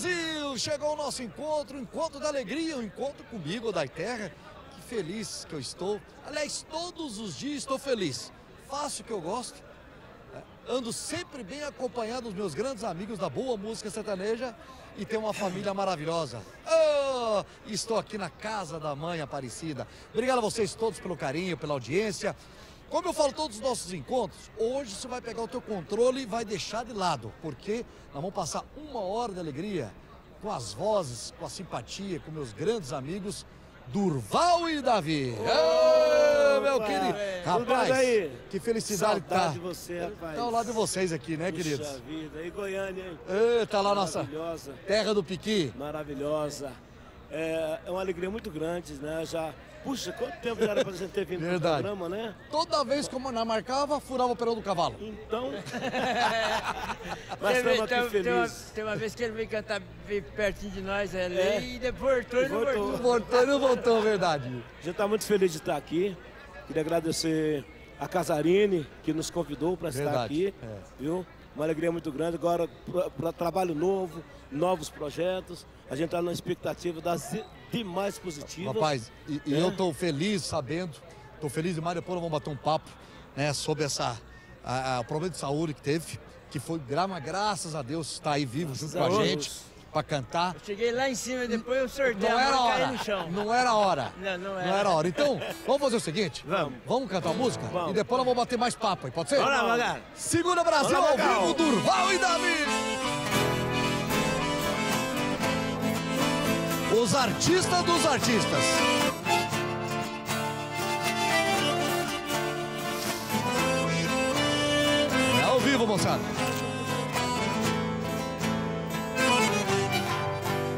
Brasil! Chegou o nosso encontro, o encontro da alegria, o encontro comigo, da terra. Que feliz que eu estou. Aliás, todos os dias estou feliz. Faço o que eu gosto. né? Ando sempre bem acompanhado dos meus grandes amigos da boa música sertaneja e tenho uma família maravilhosa. Oh, estou aqui na casa da mãe Aparecida. Obrigado a vocês todos pelo carinho, pela audiência. Como eu falo todos os nossos encontros, hoje você vai pegar o teu controle e vai deixar de lado, porque nós vamos passar uma hora de alegria com as vozes, com a simpatia, com meus grandes amigos Durval e Davi. Ô, meu querido. Rapaz, aí? que felicidade tá. De você, rapaz. Tá ao lado de vocês aqui, né, Puxa queridos? vida. E Goiânia, hein? Ê, tá lá nossa terra do Piqui. Maravilhosa. É, é uma alegria muito grande, né? Já. Puxa, quanto tempo já era pra gente ter vindo pro Verdade. programa, né? Toda vez que nós marcava, furava o pneu do cavalo. Então. Mas Teve- estamos aqui tem, uma, felizes. tem uma vez que ele veio cantar bem pertinho de nós ali É. e depois voltou e não Voltou. voltou. Voltou e não voltou, verdade. A gente está muito feliz de estar aqui. Queria agradecer a Casarine, que nos convidou para estar Verdade, aqui. é. Viu? Uma alegria muito grande. Agora, para trabalho novo, novos projetos. A gente está na expectativa das demais positivas. Rapaz, e, e É. eu tô feliz sabendo, tô feliz demais, depois nós vamos bater um papo, né, sobre essa, a, a- o problema de saúde que teve, que foi, gra- mas graças a Deus, está aí vivo junto com a a gente, para cantar. Cheguei lá em cima e depois eu sorteio Não era hora, no chão. não era hora. Não, não Não era. era hora. Então, vamos fazer o seguinte? Vamos. Vamos cantar música? Vamos. E depois nós vamos bater mais papo aí, pode ser? Bora, Magal. Segura Brasil Bora, ao vivo, Durval e Davi. Os artistas dos artistas. É ao vivo, moçada.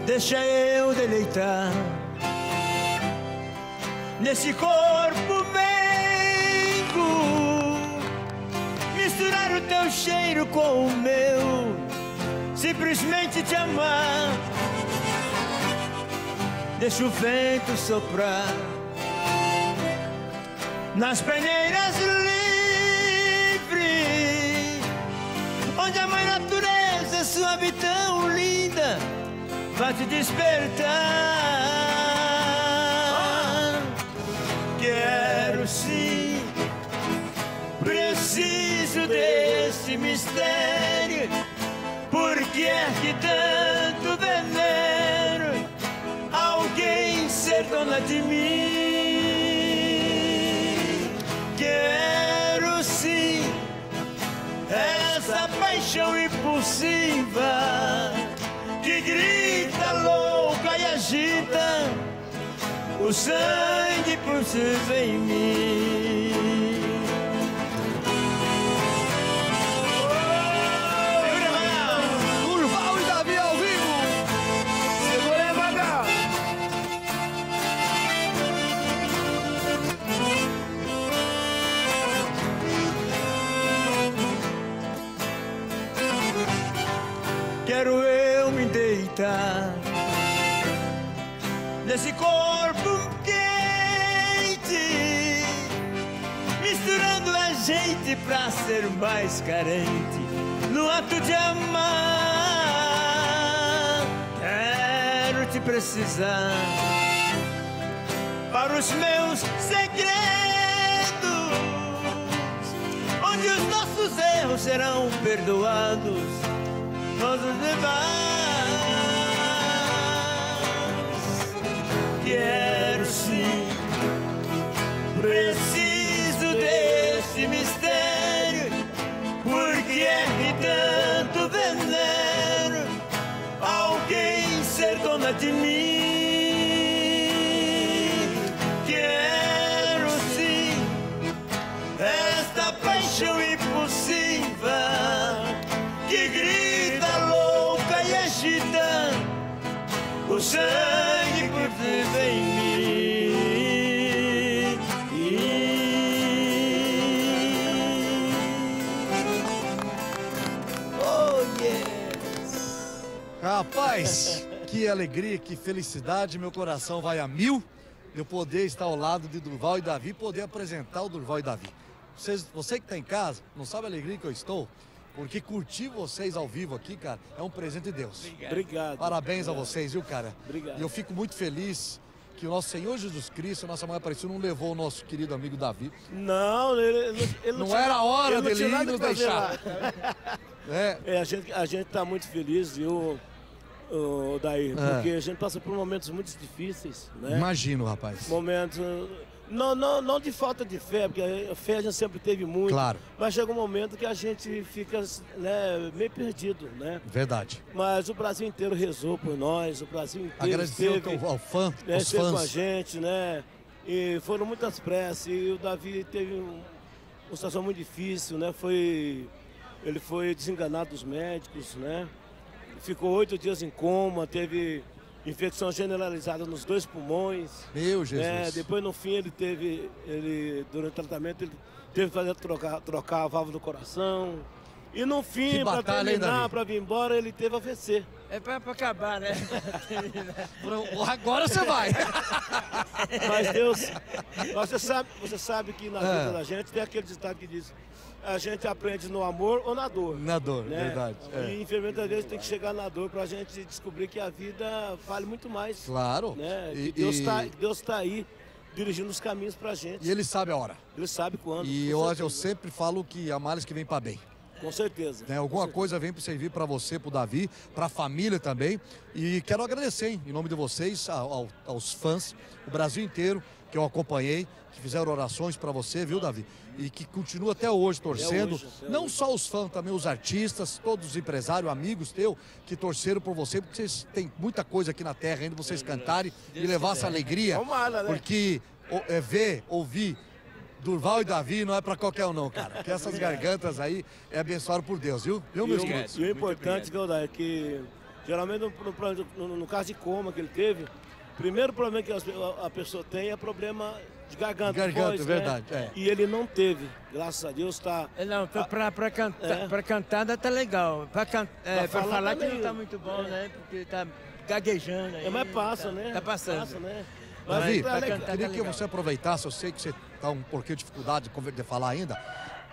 Deixa eu deleitar nesse corpo meigo, misturar o teu cheiro com o meu, simplesmente te amar. Deixa o vento soprar nas peneiras livres, onde a mãe natureza suave tão linda vai te despertar. Quero sim, preciso desse mistério. Por que é que tanto dona de mim? Quero sim essa paixão impulsiva que grita louca e agita o sangue pulsa em mim. Gente pra ser mais carente no ato de amar. Quero te precisar para os meus segredos, onde os nossos erros serão perdoados todos demais. Quero sim, preciso Rapaz, que alegria, que felicidade, meu coração vai a mil eu poder estar ao lado de Durval e Davi, poder apresentar o Durval e Davi. Vocês, você que está em casa, não sabe a alegria que eu estou, Porque curtir vocês ao vivo aqui, cara, é um presente de Deus. Obrigado. Parabéns a vocês, viu, cara? Obrigado. E eu fico muito feliz que o nosso Senhor Jesus Cristo, a nossa mãe Aparecida, não levou o nosso querido amigo Davi. Não, ele, ele- Não tinha- era a hora ele não dele ir nos deixar. É, É, a gente, a gente tá muito feliz, viu, ô, Daí? É. Porque a gente passa por momentos muito difíceis, né? imagino, rapaz. Momentos. Não, não, não de falta de fé, porque a fé a gente sempre teve muito. Claro. Mas chega um momento que a gente fica né, meio perdido, né? Verdade. Mas o Brasil inteiro rezou por nós, o Brasil inteiro Agradecer esteve, ao, fã, né, aos esteve com a fãs. gente, né? E foram muitas preces. E o Davi teve um- uma situação muito difícil, né? Foi, ele foi desenganado dos médicos, né? Ficou oito dias em coma, teve infecção generalizada nos dois pulmões. Meu Jesus. É, depois no fim ele teve, ele, durante o tratamento, ele teve que fazer trocar, trocar a válvula do coração. E no fim, para terminar, para vir embora, ele teve AVC. É pra, pra acabar, né? Agora você vai. Mas Deus, você sabe, você sabe que na É. vida da gente tem aquele ditado que diz: a gente aprende no amor ou na dor. Na dor, né? verdade. é. E infelizmente às vezes tem que chegar na dor para a gente descobrir que a vida vale muito mais. Claro. Né? E, Deus e- está Deus tá aí dirigindo os caminhos para a gente. e ele sabe a hora. Ele sabe quando. E com eu, sempre falo que há males que vem para bem. Com certeza. né? Alguma coisa vem para servir para você, para o Davi, para a família também. E quero agradecer, hein, em nome de vocês, ao- ao- aos fãs, o Brasil inteiro que eu acompanhei, que fizeram orações para você, viu, Davi? E que continua até hoje torcendo. hoje, até não hoje. só os fãs, também os artistas, todos os empresários, amigos teus, que torceram por você, porque vocês têm muita coisa aqui na terra ainda, vocês cantarem e levar essa alegria. Tomara, né? Porque é, ver, ouvir Durval e Davi não é pra qualquer um não, cara. Porque essas gargantas aí é abençoado por Deus, viu? Viu, meus o, queridos? e o importante, Galdar, é que geralmente no, no- no- no caso de coma que ele teve, o primeiro problema que a, a pessoa tem é problema de garganta. Garganta, né? verdade, é. E ele não teve, graças a Deus, tá. Não, pra, pra, pra, canta, É. pra cantada tá legal. Pra, can, é, Pra pra falar falar, também. que não tá muito bom, né? Porque tá gaguejando aí. É, mas passa, tá, né? Tá passando. Passa, né? Davi, tá pra legal. cantar- queria tá que legal. você aproveitasse, eu sei que você tá um pouquinho de dificuldade de falar ainda,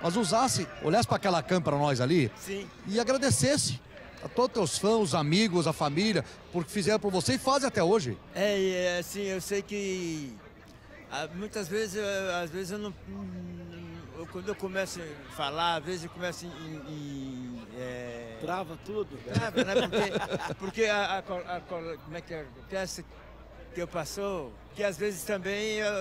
mas usasse, olhasse para aquela câmera para nós ali Sim. e agradecesse a todos os teus fãs, os amigos, a família, porque fizeram por você e fazem até hoje. É, é, assim, eu sei que muitas vezes, eu- às vezes eu não. eu- quando eu começo a falar, às vezes eu começo em. em- é, Trava tudo. Trava, né? Porque, porque a, a, a como é que é? Que eu passou, que às vezes também eu,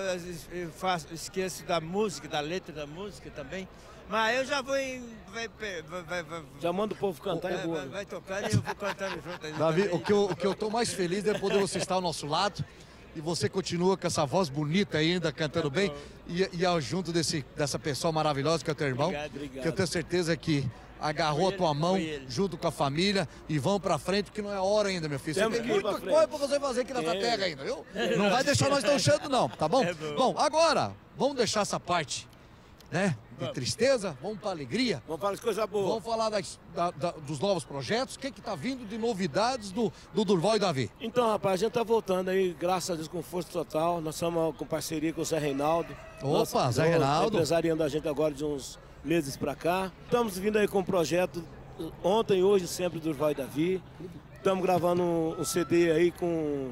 eu faço, esqueço da música, da letra da música também. Mas eu já vou em. Vai, vai, vai, vai, Já manda o povo cantar vai, e boa. vai, vai tocando e eu vou cantando junto. Davi, o que eu, o que eu tô mais feliz é poder você estar ao nosso lado e você continua com essa voz bonita ainda, cantando bem, e, e ao junto desse, dessa pessoa maravilhosa que é o teu irmão, Obrigado, obrigado. que eu tenho certeza que agarrou a tua mão junto com a família e vão pra frente, porque não é hora ainda, meu filho. Você tem pra muita coisa pra você fazer aqui nessa É. terra ainda, viu? Não vai deixar nós tão chato não, tá bom? É bom. Bom, agora, vamos deixar essa parte, né, de tristeza, vamos pra alegria. Vamos falar de coisa boa. Vamos falar das- da- da- dos novos projetos. O que que tá vindo de novidades do, do Durval e Davi? Então, rapaz, a gente tá voltando aí, graças a Deus, com força total. Nós estamos com parceria com o Zé Reinaldo. Opa, Zé Reinaldo. Empresariando a gente agora de uns meses pra cá. Estamos vindo aí com um projeto ontem, hoje, sempre do Vai Davi. Estamos gravando um, um CD aí com,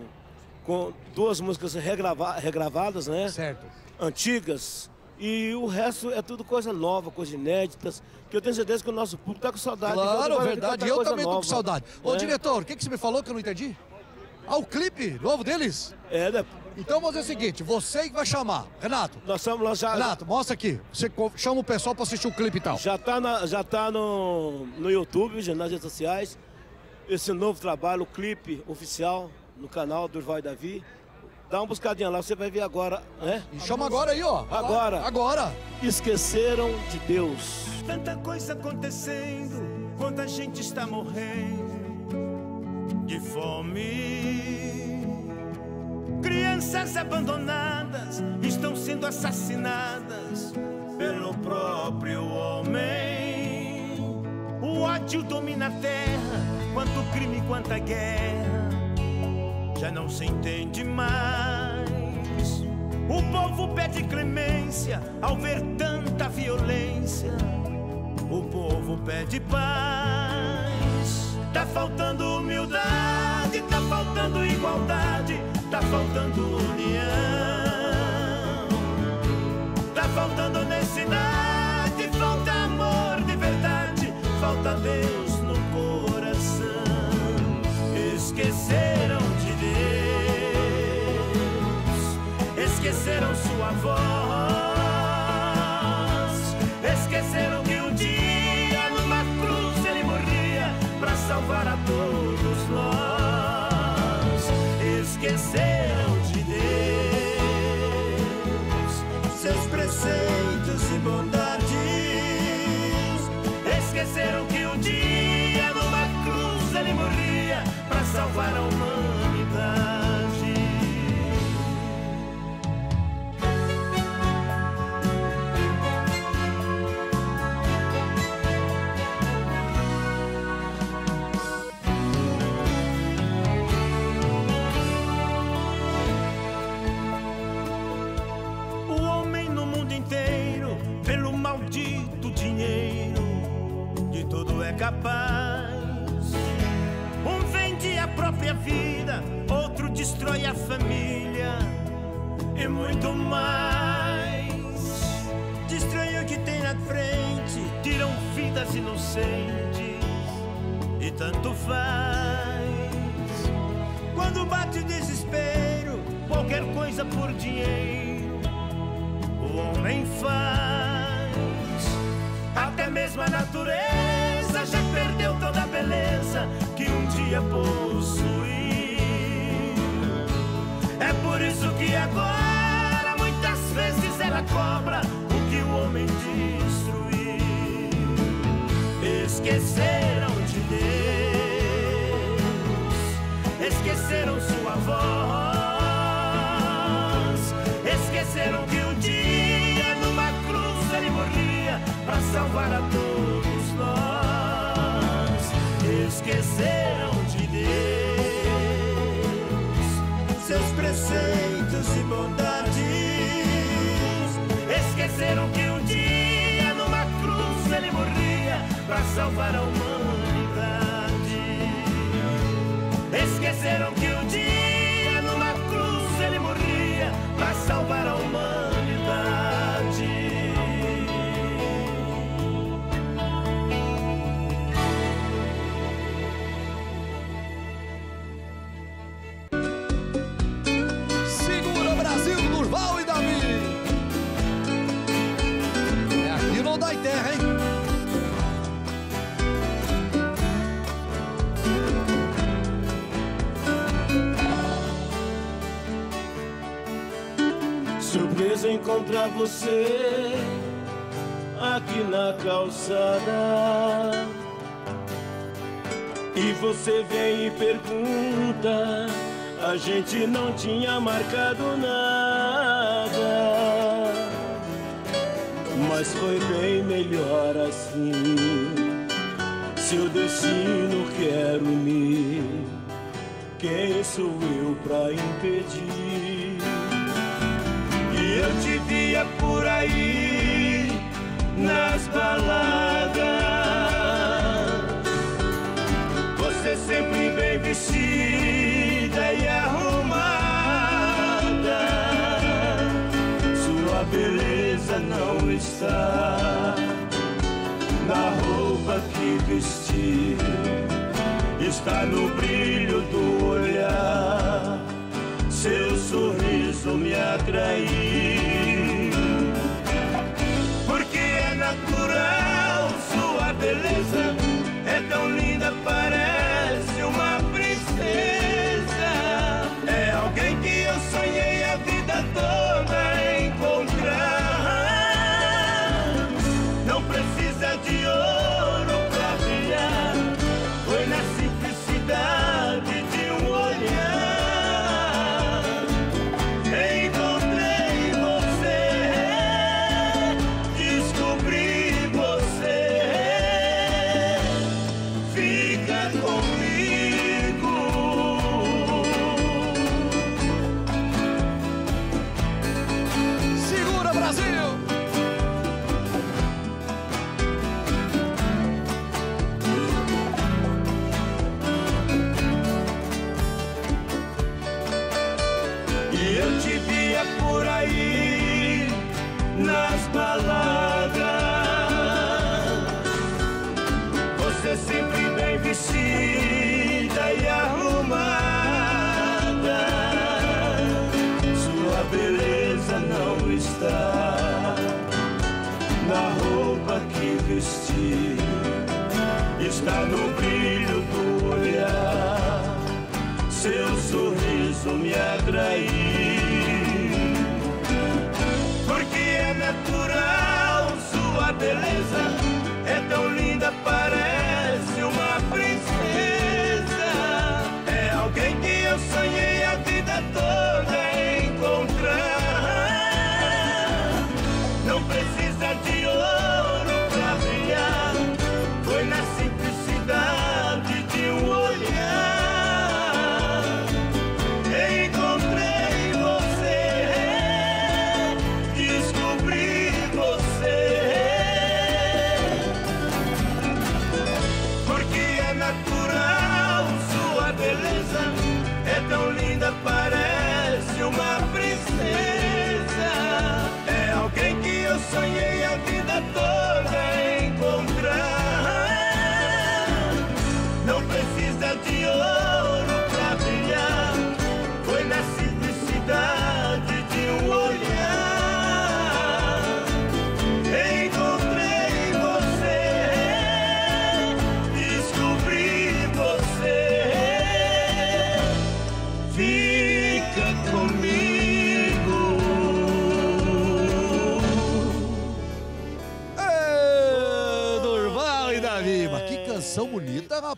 com duas músicas regrava- regravadas, né? Certo. Antigas. E o resto é tudo coisa nova, coisas inéditas. Que eu tenho certeza que o nosso público tá com saudade. Claro, Então, vai verdade. Eu também tô com saudade. Ô, né? diretor, o que, que você me falou que eu não entendi? Ah, o clipe novo deles? É, né? Então vamos fazer o seguinte, você que vai chamar. Renato, Nós estamos lá já. Renato, mostra aqui. Você chama o pessoal pra assistir o clipe e tal. Já tá, na- já tá no, no YouTube, já nas redes sociais. Esse novo trabalho, o clipe oficial no canal do Vai Davi. Dá uma buscadinha lá, você vai ver agora, né? E chama agora aí, ó. Agora. Agora. Esqueceram de Deus. Tanta coisa acontecendo, quanta gente está morrendo de fome. Crianças abandonadas estão sendo assassinadas pelo próprio homem. O ódio domina a terra, quanto crime, quanta guerra. Já não se entende mais. O povo pede clemência ao ver tanta violência o povo pede paz. Tá faltando humildade, tá faltando igualdade, tá faltando união. Tá faltando honestidade, falta amor de verdade, falta Deus no coração. Esqueceram esqueceram sua voz, esqueceram que um dia numa cruz ele morria para salvar a salvar a todos nós. Esqueceram de Deus, seus preceitos e bondades. Esqueceram que um dia numa cruz ele morria para salvar a humanidade. Esqueceram que um dia numa cruz ele morria para salvar a humanidade. Encontrar você aqui na calçada. E você vem e pergunta, a gente não tinha marcado nada. Mas foi bem melhor assim. Seu destino quer unir. Quem sou eu pra impedir? Eu te via por aí nas baladas. Você sempre bem vestida e arrumada. Sua beleza não está na roupa que vestiu. Está no brilho Brasil!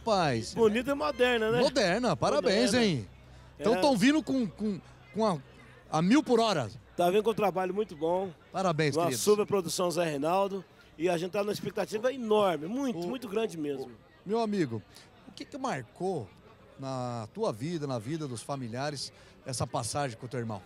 Rapaz. Bonita e moderna, né? Moderna, parabéns, Moderna. hein? Então É. estão vindo com, com, com a, a mil por hora. Tá vindo com um trabalho muito bom. Parabéns, Uma queridos. super produção Zé Reinaldo. E a gente tá numa expectativa enorme, muito, muito grande mesmo. Meu amigo, o que, que marcou na tua vida, na vida dos familiares, essa passagem com o teu irmão?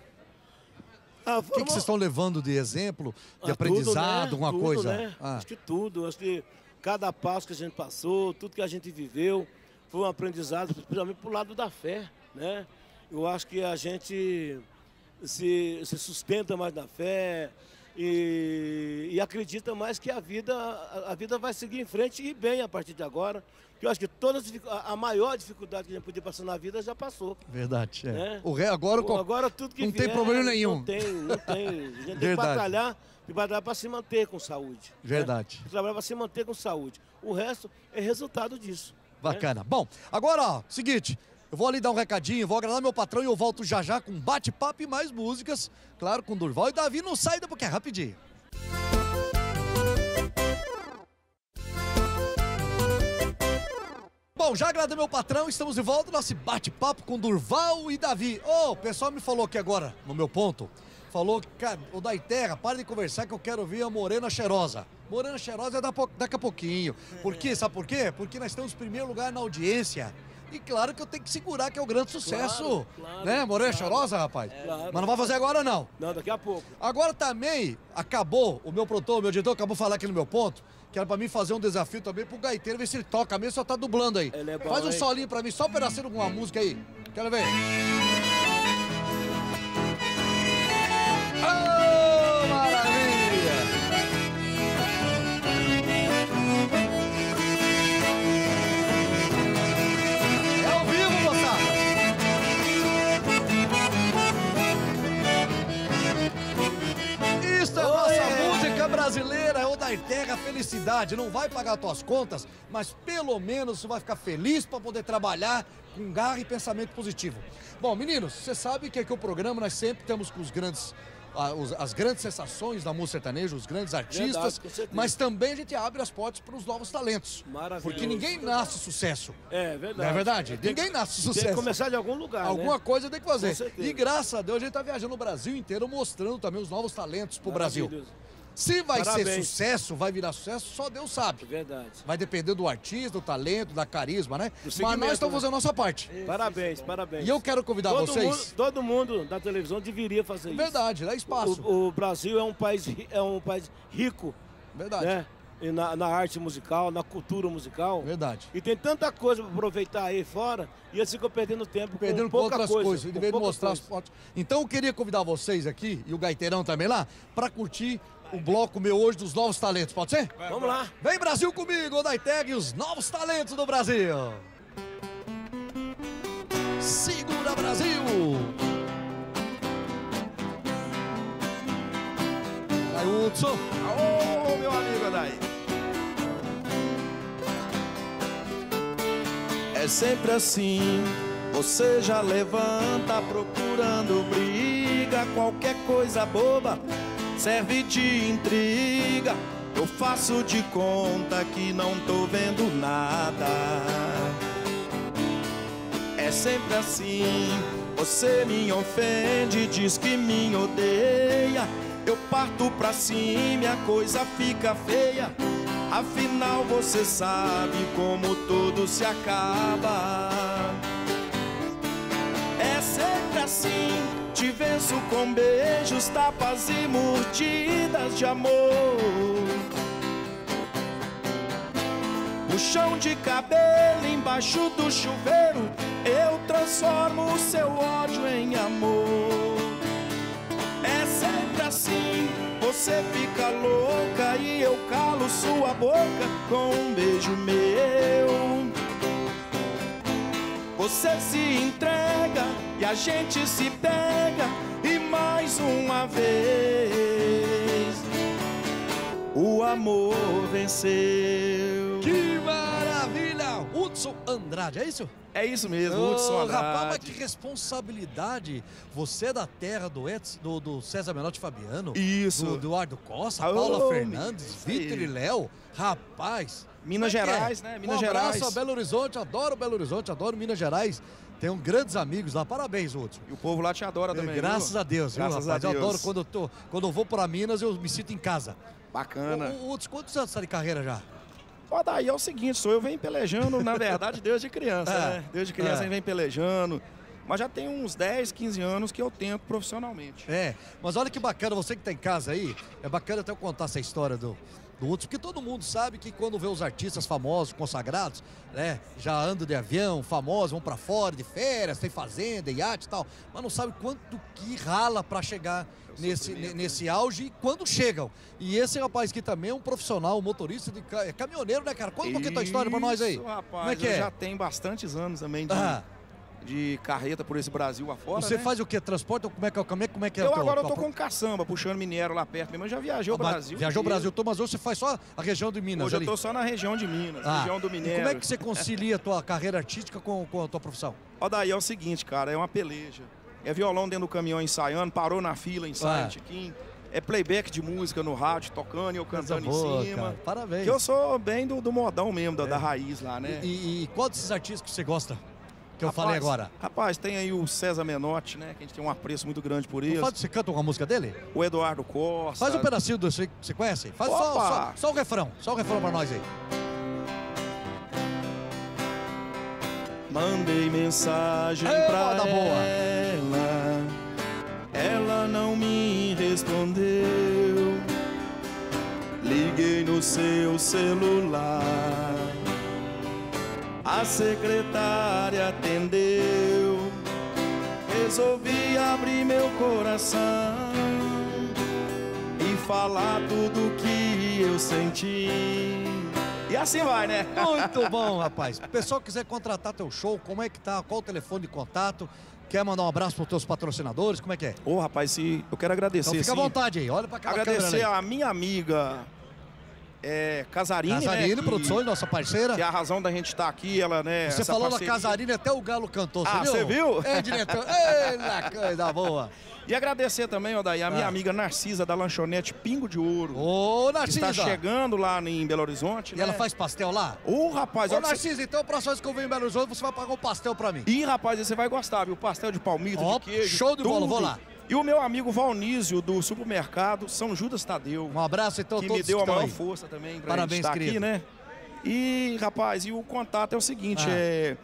Ah, O que, que vocês estão levando de exemplo, de Ah, aprendizado, tudo, né? alguma Tudo, coisa? né? Ah, Acho que tudo. Acho que cada passo que a gente passou, tudo que a gente viveu, foi um aprendizado, principalmente pro lado da fé, né? Eu acho que a gente se, se sustenta mais na fé e, e acredita mais que a vida, a, vida vai seguir em frente e bem a partir de agora. Eu acho que dificu- a, maior dificuldade que a gente podia passar na vida já passou. verdade. é. né? O ré, agora, qual- Agora tudo que não tem vier, problema nenhum. Não tem, não tem. A gente tem que batalhar, e batalhar para se manter com saúde. né? Verdade. Trabalhar para se manter com saúde. O resto é resultado disso. né? Bacana. Bom, agora, ó, seguinte. Eu vou ali dar um recadinho, vou agradar meu patrão e eu volto já já com bate-papo e mais músicas. Claro, com Durval e Davi. Não sai porque é rapidinho. Bom, já agradei meu patrão, estamos de volta, nosso bate-papo com Durval e Davi. Ô, o pessoal me falou aqui agora, no meu ponto, falou que, o da Terra, para de conversar que eu quero ouvir a Morena Cheirosa. Morena Cheirosa é da daqui a pouquinho. Por quê? Sabe por quê? Porque nós estamos em primeiro lugar na audiência. E claro que eu tenho que segurar que é o grande sucesso. claro, né, Morena claro. Cheirosa, rapaz? Claro. Mas não vai fazer agora, não. Não, daqui a pouco. Agora também acabou, o meu produtor, o meu diretor acabou de falar aqui no meu ponto, que era pra mim fazer um desafio também pro gaiteiro, ver se ele toca mesmo, só tá dublando aí. É bom, Faz um hein? solinho pra mim, só um pedacinho de uma música aí. Quero ver. Brasileira, é o da Terra Felicidade. Não vai pagar tuas contas, mas pelo menos você vai ficar feliz para poder trabalhar com garra e pensamento positivo. Bom, meninos, você sabe que aqui o programa nós sempre temos com os grandes. ah, as grandes sensações da música sertaneja, os grandes artistas, Verdade, mas também a gente abre as portas para os novos talentos. Maravilhoso. Porque ninguém nasce sucesso. É verdade. Não é verdade? Tem- Ninguém nasce Tem sucesso. que começar de algum lugar, Alguma né? coisa tem que fazer. E graças a Deus a gente tá viajando o Brasil inteiro mostrando também os novos talentos pro Brasil. Se vai ser Parabéns. sucesso, vai virar sucesso, só Deus sabe. É Verdade. Vai depender do artista, do talento, da carisma, né? Mas nós estamos né? fazendo a nossa parte. Parabéns, parabéns. E eu quero convidar todo vocês. Mundo, todo mundo da televisão deveria fazer isso. Verdade, dá espaço. O, o Brasil é um país, é um país rico, Verdade. né? e na, na arte musical, na cultura musical. Verdade. E tem tanta coisa para aproveitar aí fora e eles ficam perdendo tempo Perdendo com outras coisa. coisas, com vez de pouca mostrar as coisa. fotos. Então eu queria convidar vocês aqui, e o Gaiteirão também lá, para curtir o bloco meu hoje dos novos talentos, pode ser? Vamos lá. Vem Brasil comigo, Odaiteg e os novos talentos do Brasil. Segura Brasil. Vai, Hudson. Ô, meu amigo daí. É sempre assim, você já levanta procurando briga, qualquer coisa boba serve de intriga. Eu faço de conta que não tô vendo nada. É sempre assim, você me ofende, diz que me odeia. Eu parto pra cima e a coisa fica feia. Afinal, você sabe como tudo se acaba. É sempre assim, te venço com beijos, tapas e mordidas de amor. Puxão de cabelo embaixo do chuveiro, eu transformo o seu ódio em amor. É sempre assim, você fica louca e eu calo sua boca com um beijo meu. Você se entrega e a gente se pega e mais uma vez o amor venceu. Andrade, é isso? É isso mesmo, Ô, Hudson rapaz, mas Andrade. que responsabilidade. Você é da terra do, Edson, do, do César Menotti Fabiano. Isso. Do Eduardo Costa, Ô, Paula Fernandes. Vitor e Léo. Rapaz. Minas é é? Gerais, né? Minas um abraço Gerais. a Belo Horizonte, adoro Belo Horizonte, adoro Minas Gerais. Tenho grandes amigos lá. Parabéns, Hudson. E o povo lá te adora também. Graças viu? a Deus, viu, Graças rapaz? a Eu Deus. adoro quando eu, tô, quando eu vou para Minas, eu me sinto em casa. Bacana. Hudson, quantos anos você tá de carreira já? Ó, daí é o seguinte, sou eu venho pelejando, na verdade, desde criança, É, né? Desde criança é. vem pelejando. Mas já tem uns 10, 15 anos que eu tento profissionalmente. É, mas olha que bacana, você que tá em casa aí, é bacana até eu contar essa história do, do Hudson, porque todo mundo sabe que quando vê os artistas famosos, consagrados, né, já andam de avião, famosos, vão pra fora de férias, tem fazenda, iate e tal, mas não sabe quanto que rala pra chegar nesse, ne- nesse auge e quando chegam. E esse rapaz aqui também é um profissional, um motorista de ca- é caminhoneiro, né, cara? Conta um pouquinho a tua história pra nós aí. Rapaz, Como é que é? já tenho bastantes anos também de, Ah, de carreta por esse Brasil afora, você né? faz o quê? Transporte? ou Como é que é, como é, como é, que é Eu o teu- agora eu tô com caçamba, puxando minério lá perto mesmo. Eu já viajei o Mas Brasil. Viajou o. Brasil, todo, mas hoje você faz só a região de Minas Hoje ali. eu tô só na região de Minas, Ah, região do e minério. como é que você concilia a tua carreira artística com, com a tua profissão? Ó, daí é o seguinte, cara, é uma peleja. É violão dentro do caminhão ensaiando, parou na fila, ensaia um tiquinho. É playback de música no rádio, tocando e eu cantando boa, em cima. cara. Parabéns. Que eu sou bem do, do modão mesmo, da, É. da raiz lá, né? E, e qual desses artistas que você gosta? Que eu Rapaz, falei agora. Rapaz, tem aí o César Menotti, né? Que a gente tem um apreço muito grande por. Faz- Você canta uma música dele? O Eduardo Costa. Faz um pedacinho do você, você conhece? Faz só, Opa! só, só o refrão. Só o refrão pra nós aí. Mandei mensagem Ei, pra boa. Ela. Não me respondeu. Liguei no seu celular. A secretária atendeu. Resolvi abrir meu coração e falar tudo que eu senti. E assim vai, né? Muito bom, rapaz. O pessoal quiser contratar teu show, como é que tá? Qual o telefone de contato? Quer mandar um abraço pros teus patrocinadores? Como é que é? Ô, rapaz, se eu quero agradecer. Então fica à sim. vontade aí. Olha pra aquela Agradecer a minha amiga é, Casarini, né, que- Produções, nossa parceira. Que é a razão da gente estar aqui, ela, né? Você falou parceria. na Casarine, até o Galo cantou, Ah, você você viu? viu? É, diretor. Ei, na coisa boa. E agradecer também, ó, daí, a minha Ah. amiga Narcisa da lanchonete Pingo de Ouro. Ô, que Narcisa. está chegando lá em Belo Horizonte, E né? ela faz pastel lá? Ô, rapaz, Ô, que você... Narcisa, então a próxima vez que eu venho em Belo Horizonte, você vai pagar um pastel pra mim. Ih, rapaz, você vai gostar, viu? Pastel de palmito, Ó, de queijo, show de bola, tudo. vou lá. E o meu amigo Valnísio, do supermercado São Judas Tadeu. Um abraço, então, que todos me deu a maior aí. força também pra Parabéns, estar querido. aqui, né? E, rapaz, e o contato é o seguinte, Ah. é...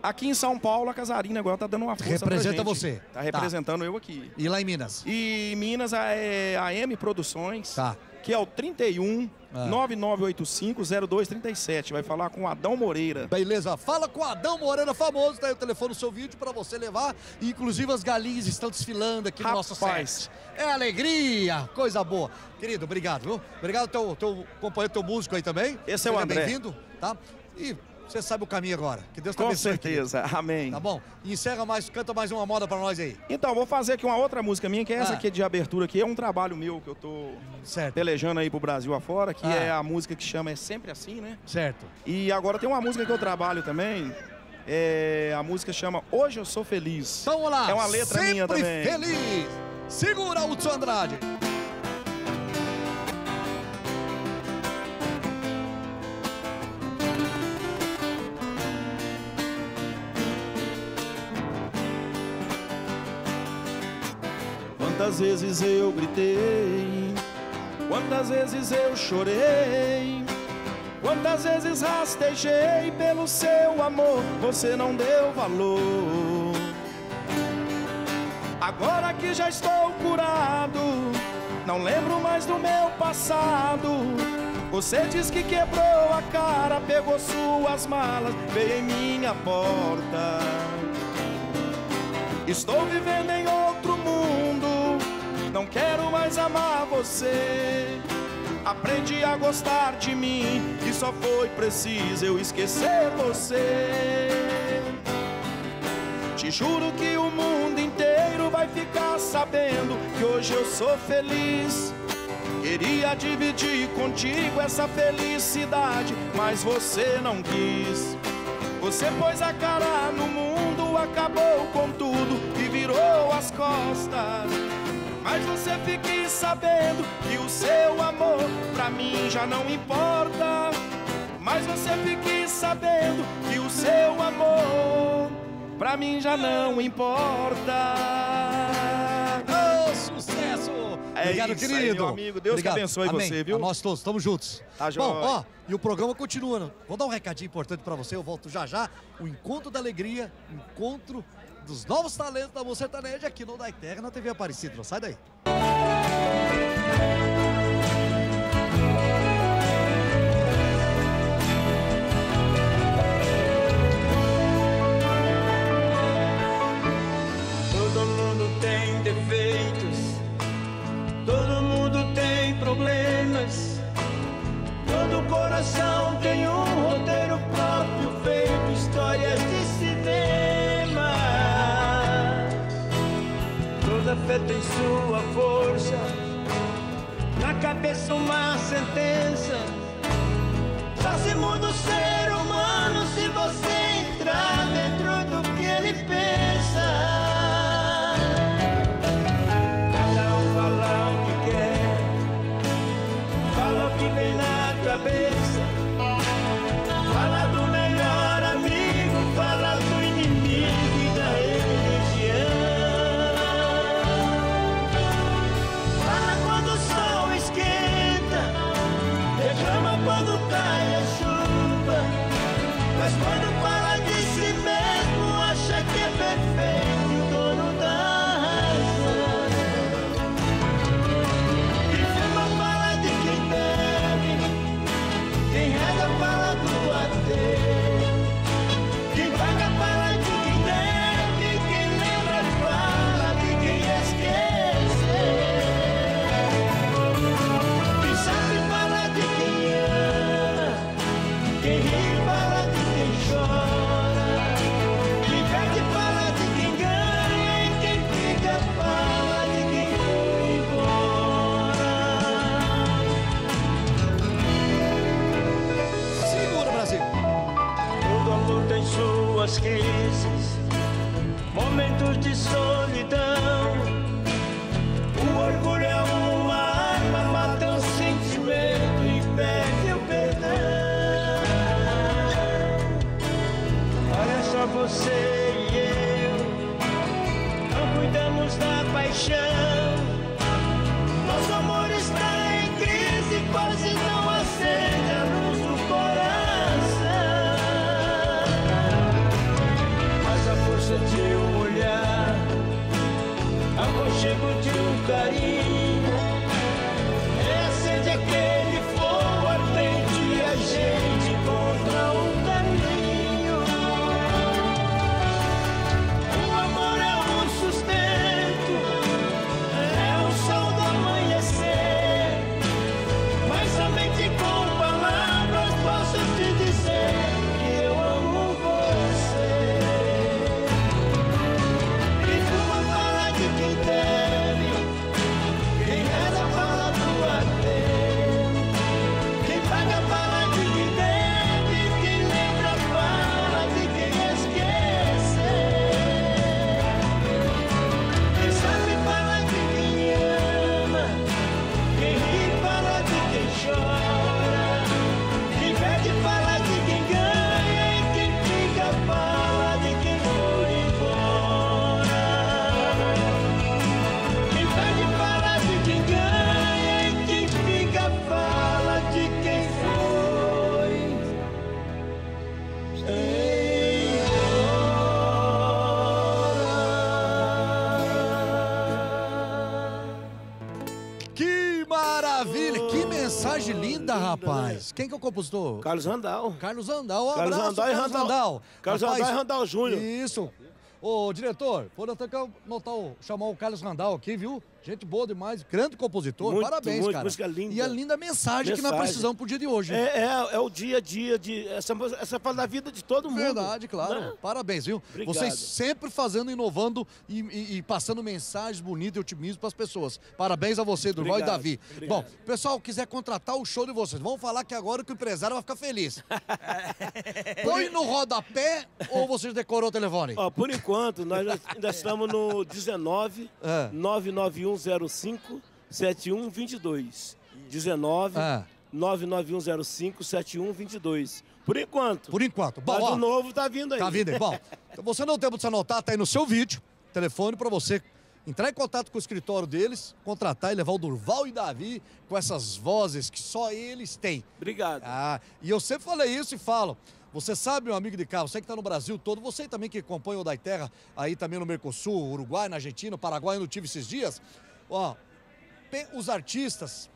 Aqui em São Paulo, a Casarina agora tá dando uma força Representa você. Tá Tá. representando eu aqui. E lá em Minas? E em Minas, a, é, a M Produções. Tá. Que é o 31 Ah. 9985 0237. Vai falar com o Adão Moreira. Beleza, fala com o Adão Moreira famoso, tá aí o telefone no seu vídeo pra você levar. Inclusive as galinhas estão desfilando aqui no nosso Rapaz. set. É alegria, coisa boa. Querido, obrigado, viu? Obrigado teu, teu companheiro, teu músico aí também. Esse é o André. bem-vindo, tá? E você sabe o caminho agora. Que Deus te Com abençoe, querido. certeza. Amém. Tá bom? Encerra mais, canta mais uma moda pra nós aí. Então, vou fazer aqui uma outra música minha, que é essa Ah. aqui de abertura aqui. É um trabalho meu que eu tô Certo, pelejando aí pro Brasil afora, que Ah. é a música que chama É Sempre Assim, né? certo. E agora tem uma música que eu trabalho também. É, a música chama Hoje Eu Sou Feliz. Então vamos lá. É uma letra Sempre minha também. feliz. Segura, Hudson Andrade. Quantas vezes eu gritei, quantas vezes eu chorei, quantas vezes rastejei pelo seu amor, você não deu valor. Agora que já estou curado, não lembro mais do meu passado. Você diz que quebrou a cara, pegou suas malas, veio em minha porta. Estou vivendo em não quero mais amar você. Aprendi a gostar de mim e só foi preciso eu esquecer você. Te juro que o mundo inteiro vai ficar sabendo que hoje eu sou feliz. Queria dividir contigo essa felicidade, mas você não quis. Você pôs a cara no mundo, acabou com tudo e virou as costas. Mas você fique sabendo que o seu amor pra mim já não importa. Mas você fique sabendo que o seu amor pra mim já não importa. Ô, sucesso! É Obrigado, isso aí, querido. meu amigo. Deus que Obrigado. abençoe Amém. você, viu? A nós todos, estamos juntos. Tá Bom, ó, e o programa continua. né? Vou dar um recadinho importante pra você, eu volto já já. O Encontro da Alegria, encontro dos novos talentos da música sertaneja aqui no Da Terra, na TV Aparecida. Sai daí. Rapaz. Quem que é o compositor? Carlos Randal. Carlos Andal. Um Carlos abraço, Randal e Carlos Randal. Andal. Carlos Randal e Randal Júnior. Isso. Ô, diretor, vou até que eu notar o, chamar o Carlos Randal aqui, viu? Gente boa demais, grande compositor, Muito, parabéns, muito, cara. música linda. E a linda mensagem, que nós Mensagem. precisamos pro dia de hoje. É, é, é o dia a dia de. Essa, essa fala da vida de todo mundo. Verdade, claro. né? Parabéns, viu? Obrigado. Vocês sempre fazendo, inovando e, e- e passando mensagens bonitas e otimismo para as pessoas. Parabéns a você, Durval e Obrigado, Davi. obrigado. Bom, pessoal, quiser contratar o show de vocês, vamos falar que agora que o empresário vai ficar feliz. Põe no rodapé ou vocês decorou o telefone? Ó, por enquanto, nós ainda estamos no 19 É. 99105 7122. 19 É. 99105 7122. Por enquanto. Por enquanto. Bom, Mas o novo tá vindo aí. Tá vindo aí. Bom, então você não tem de se anotar, tá aí no seu vídeo, telefone para você entrar em contato com o escritório deles, contratar e levar o Durval e Davi com essas vozes que só eles têm. Obrigado. Ah, e eu sempre falei isso e falo. Você sabe, meu amigo de carro, você que está no Brasil todo, você também que acompanha o da Terra, aí também no Mercosul, Uruguai, na Argentina, Paraguai, eu não tive esses dias. Ó, pe- os artistas,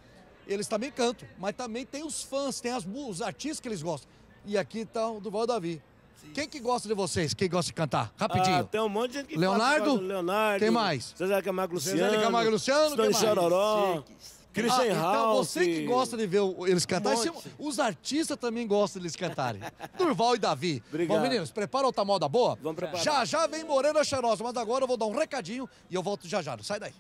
eles também cantam, mas também tem os fãs, tem as, os artistas que eles gostam. E aqui tá o Duval Davi. Quem que gosta de vocês? Quem gosta de cantar? Rapidinho. Ah, tem um monte de gente que Leonardo? gosta do Leonardo. Quem mais? Zezé Camargo Luciano. De Camargo Luciano, quem mais? Chororó. Christian Ah, então você que gosta de ver o- eles cantarem, Um os artistas também gostam de eles cantarem. Durval e Davi. Obrigado. Bom, meninos, prepara outra moda boa? Vamos preparar. Já já vem Morena Cheirosa, mas agora eu vou dar um recadinho e eu volto já já. Não sai daí.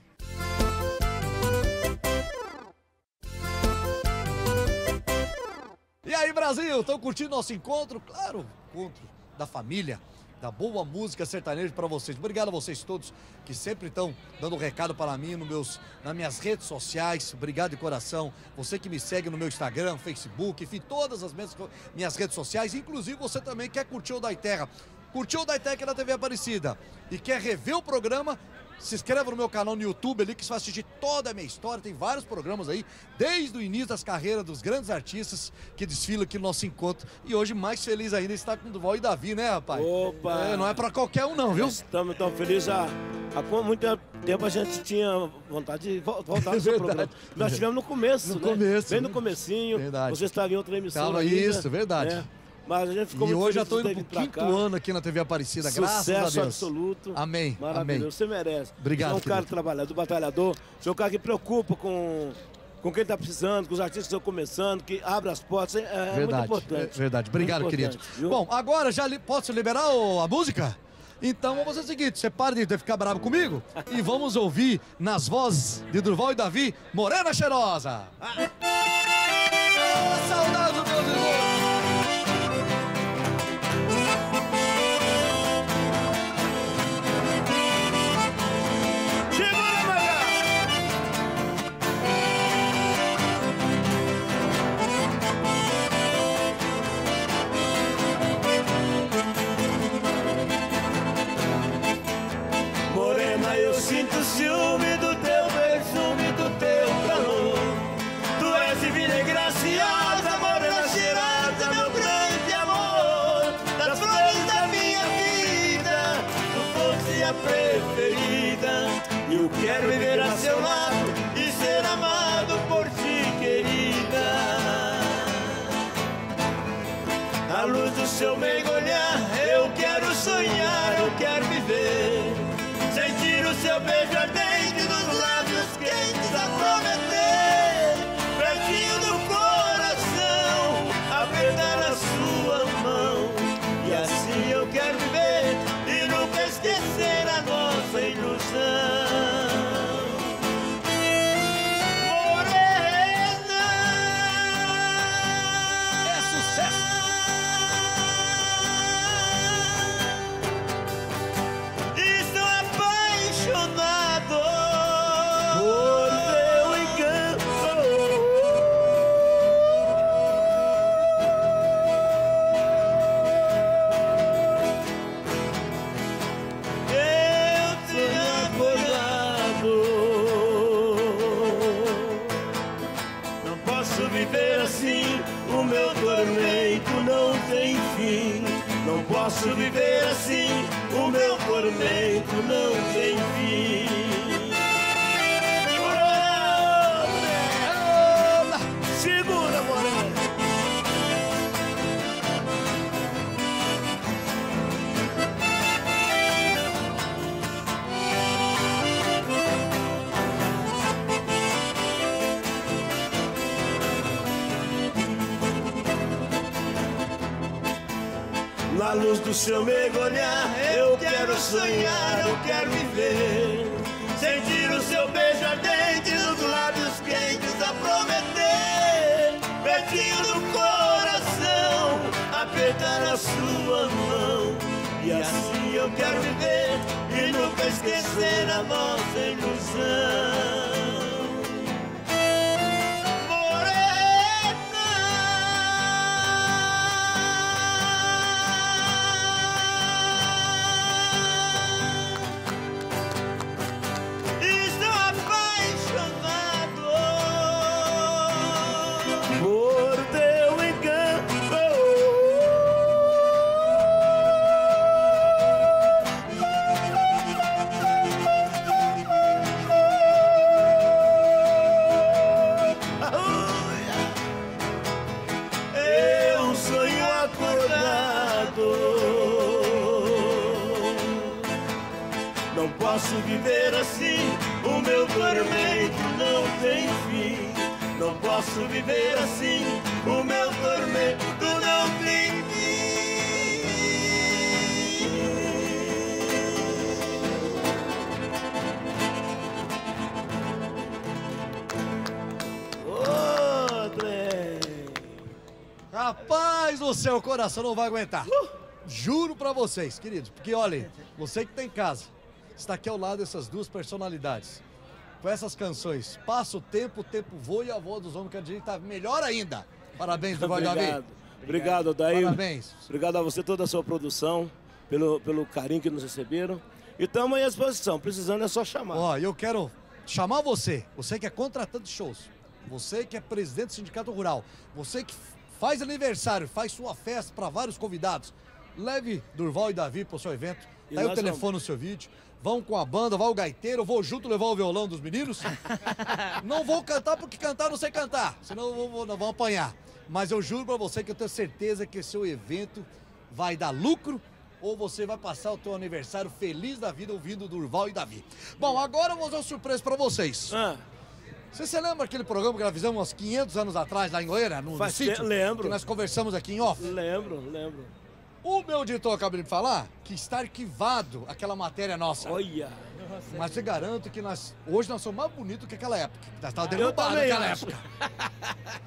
E aí, Brasil, estão curtindo nosso encontro? Claro, encontro da família, da boa música sertaneja para vocês. Obrigado a vocês todos que sempre estão dando recado para mim nos meus, nas minhas redes sociais. Obrigado de coração. Você que me segue no meu Instagram, Facebook, enfim, todas as minhas, minhas redes sociais. Inclusive você também quer curtir o da Terra. Curtiu o da na TV Aparecida e quer rever o programa? Se inscreva no meu canal no YouTube ali que você vai assistir toda a minha história. Tem vários programas aí, desde o início das carreiras dos grandes artistas que desfilam aqui no nosso encontro. E hoje, mais feliz ainda, está com o Duval e Davi, né, rapaz? Opa! É, não é pra qualquer um, não, viu? Estamos tão felizes. Há, há muito tempo a gente tinha vontade de vo- voltar no seu programa. Nós tivemos no começo, No né? começo, Bem no né? comecinho. Verdade. Você estava em outra emissora Tava ainda, isso, verdade. né? Mas a gente ficou E muito hoje já estou indo pro quinto cá. ano aqui na TV Aparecida, graças a Sucesso Deus. absoluto. Amém, Maravilhoso. amém. Você merece. Obrigado, Você é um cara trabalhador, batalhador. Você é um cara que preocupa com, com quem está precisando, com os artistas que estão começando, que abre as portas. É, é muito Verdade, importante. é verdade. Obrigado, Muito querido. viu? Bom, agora já li, posso liberar o- a música? Então vamos fazer o seguinte, você para de ficar bravo comigo e vamos ouvir nas vozes de Durval e Davi, Morena Cheirosa. Ah, saudade do Do seu mergulhar, eu quero sonhar, eu quero viver. Sentir o seu beijo ardente nos lábios quentes a prometer. Pertinho do coração, apertar a sua mão. E assim eu quero viver e nunca esquecer a nossa ilusão. Coração não vai aguentar. Juro pra vocês, queridos, porque olhem, você que tá em casa, está aqui ao lado dessas duas personalidades. Com essas canções, passa o tempo, o tempo voa e a voz dos homens que a gente tá melhor ainda. Parabéns, Duval. Obrigado. Obrigado, Odair. Parabéns. Obrigado a você, toda a sua produção, pelo, pelo carinho que nos receberam. E estamos à disposição. Precisando é só chamar. Ó, eu quero chamar você, você que é contratante de shows, você que é presidente do sindicato rural, você que faz aniversário, faz sua festa para vários convidados. Leve Durval e Davi pro seu evento. E Tá aí o telefone vamos. no seu vídeo. Vão com a banda, vai o gaiteiro, vou junto levar o violão dos meninos. não vou cantar porque cantar não sei cantar, senão eu vou, não vão apanhar. Mas eu juro pra você que eu tenho certeza que esse seu evento vai dar lucro ou você vai passar o teu aniversário feliz da vida ouvindo Durval e Davi. Bom, agora eu vou fazer uma surpresa pra vocês. Ah, Você se lembra aquele programa que nós fizemos uns 500 anos atrás lá em Goiânia, no, no Faz sítio? tempo, lembro. Que nós conversamos aqui em off. lembro, lembro. O meu editor acabou de falar que está arquivado aquela matéria nossa. Olha. Mas te garanto que nós, hoje nós somos mais bonitos que aquela época. Nós estávamos derrubados naquela acho. época.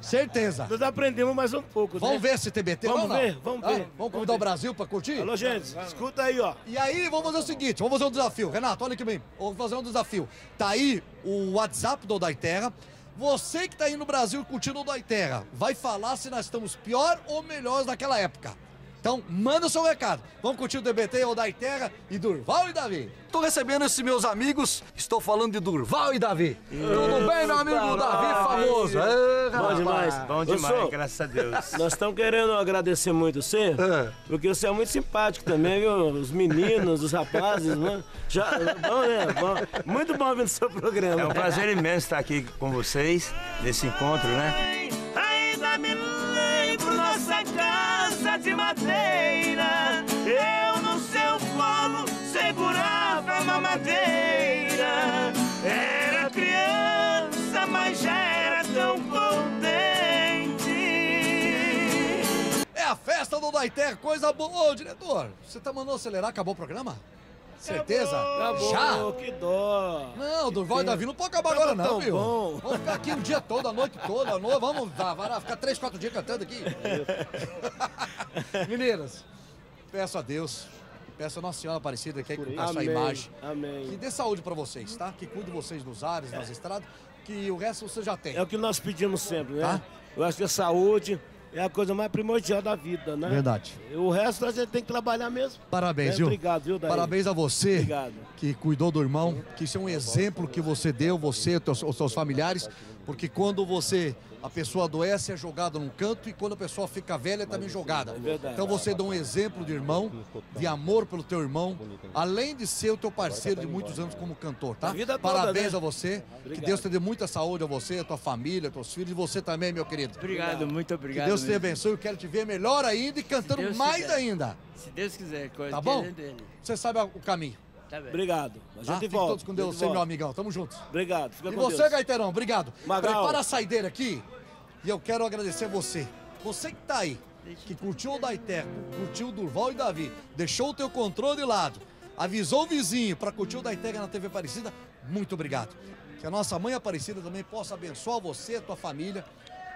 Certeza. Nós aprendemos mais um pouco, Vamos né? ver esse TBT Vamos ou não? ver, vamos Ah, ver. Vamos Vamos convidar o. Brasil pra curtir? Alô, gente, escuta aí, ó. E aí, vamos fazer o seguinte, vamos fazer um desafio. Renato, olha aqui bem, vamos fazer um desafio. Tá aí o WhatsApp do Odai Terra. Você que tá aí no Brasil curtindo o Odai Terra, vai falar se nós estamos pior ou melhores naquela época. Então, manda o seu recado. Vamos curtir o DBT, Odai Terra e Durval e Davi. Tô recebendo esses meus amigos, estou falando de Durval e Davi. Tudo bem, meu amigo Davi famoso? É, Bom demais. Bom demais, senhor, graças a Deus. Nós estamos querendo agradecer muito você, É. porque você é muito simpático também, viu? Os meninos, os rapazes, né? Já, bom, né? Bom. Muito bom vir no seu programa. É um prazer imenso estar aqui com vocês, nesse encontro, né? Ainda me lembro nossa casa de madeira. Eu no seu colo segurava uma madeira. Era criança, mas já era tão contente. É a festa do Odai Terra, coisa boa. Ô, diretor, você tá mandando acelerar? Acabou o programa? Certeza? Acabou, Já? que dó. Não, Durval e Davi não pode acabar agora não, viu? bom. Vamos ficar aqui o dia todo, a noite toda, a noite, vamos ficar três, quatro dias cantando aqui. Meninas, peço a Deus, peço a Nossa Senhora Aparecida que aí com a sua Amém, imagem, que amém. dê saúde pra vocês, tá? Que cuide vocês nos ares, nas estradas, que o resto você já tem. É o que nós pedimos sempre, né? Tá. Eu acho que a saúde é a coisa mais primordial da vida, né? Verdade. O resto a gente tem que trabalhar mesmo. Parabéns, É, viu? obrigado, viu, Daí? Parabéns a você Obrigado. que cuidou do irmão, que isso é um exemplo que você deu, você, os seus familiares, porque quando você A pessoa adoece, é jogada num canto e quando a pessoa fica velha é também jogada. verdade. Então você dá um exemplo de irmão, de amor pelo teu irmão, além de ser o teu parceiro de muitos anos como cantor, tá? Parabéns né? a você. Que. Deus te dê muita saúde a você, a tua família, teus filhos e você também, meu querido. Obrigado, muito Que obrigado. Deus te abençoe. Eu quero te ver melhor ainda e cantando mais ainda. Se Deus quiser, coisa Tá bom? ele. Você sabe o caminho. Tá bem. Obrigado. A gente Fiquem volta. todos com Deus, você, meu amigão. Tamo juntos. Obrigado. Fica E com você, Deus. Gaiterão, obrigado. Magal. Prepara a saideira aqui. E eu quero agradecer você. Você que tá aí, que curtiu o Daiteco, curtiu o Durval e Davi, deixou o teu controle de lado, avisou o vizinho para curtir o Daiteca na TV Aparecida, muito obrigado. Que a nossa mãe Aparecida também possa abençoar você, a tua família.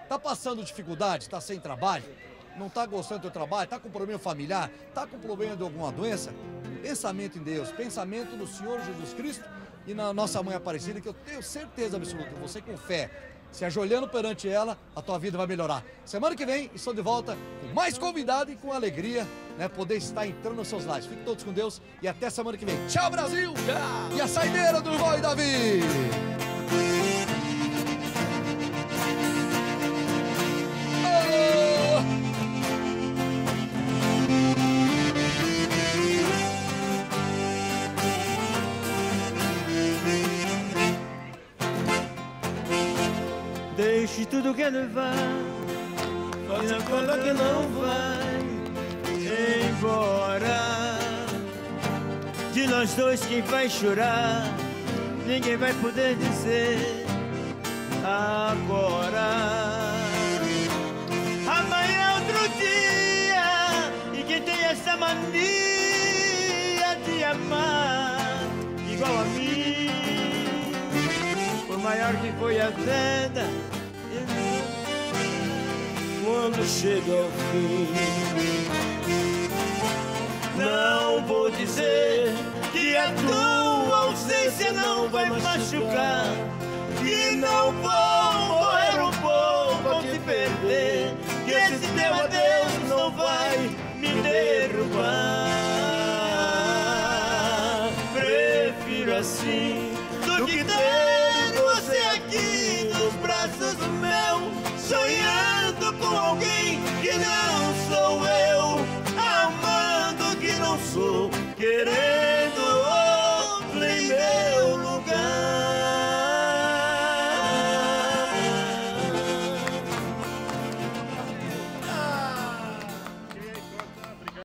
Tá passando dificuldade, tá sem trabalho, não tá gostando do trabalho, tá com problema familiar, tá com problema de alguma doença? Pensamento em Deus, pensamento no Senhor Jesus Cristo e na nossa mãe Aparecida, que eu tenho certeza absoluta, você com fé, se ajoelhando perante ela, a tua vida vai melhorar. Semana que vem, estou de volta com mais convidado e com alegria, né, poder estar entrando nos seus lives. Fiquem todos com Deus e até semana que vem. Tchau, Brasil! E a saideira do e Davi! Deixe tudo que não vai, Faça conta que não vai. embora. De nós dois, quem vai chorar? Ninguém vai poder dizer agora. Amanhã é outro dia, e quem tem essa mania de amar igual a mim, por maior que foi a venda, Quando chega ao fim. Não vou dizer que a tua ausência não vai machucar. Que não vou morrer um pouco ao te perder. Que esse teu adeus não vai me derrubar. Prefiro assim